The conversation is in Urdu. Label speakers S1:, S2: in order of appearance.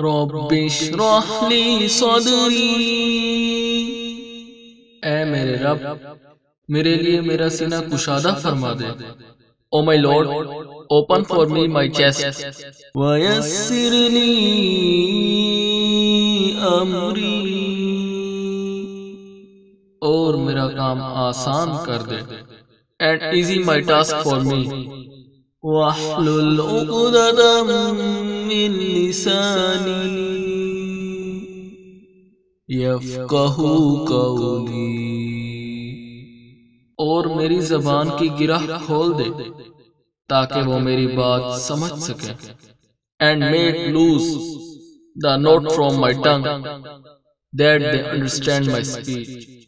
S1: رب اشرح لی صدری اے میرے رب میرے لیے میرا سینہ کشادہ فرما دے۔ او my lord open for me my chest ویسر لی امری۔ اور میرا کام آسان کر دے۔ And easy my task for me وَحْلُلْ عُقْدَةً من لسانی یفقہ قولی اور میری زبان کی گرہ کھول دے تاکہ وہ میری بات سمجھ سکے۔ And make loose the knot from my tongue that they understand my speech